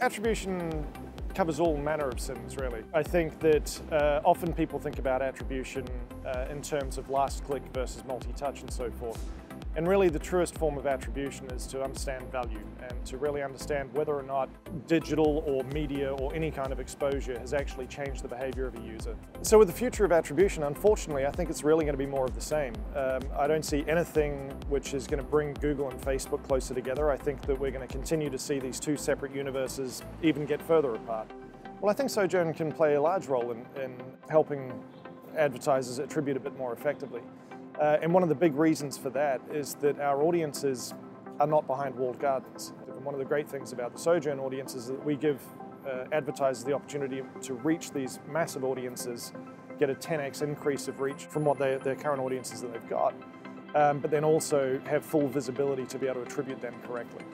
Attribution covers all manner of sins, really. I think that uh, often people think about attribution uh, in terms of last click versus multi-touch and so forth. And really the truest form of attribution is to understand value and to really understand whether or not digital or media or any kind of exposure has actually changed the behavior of a user. So with the future of attribution, unfortunately, I think it's really going to be more of the same. Um, I don't see anything which is going to bring Google and Facebook closer together. I think that we're going to continue to see these two separate universes even get further apart. Well, I think Sojern can play a large role in, in helping advertisers attribute a bit more effectively. Uh, and one of the big reasons for that is that our audiences are not behind walled gardens. And one of the great things about the Sojern audience is that we give uh, advertisers the opportunity to reach these massive audiences, get a 10x increase of reach from what they, their current audiences that they've got, um, but then also have full visibility to be able to attribute them correctly.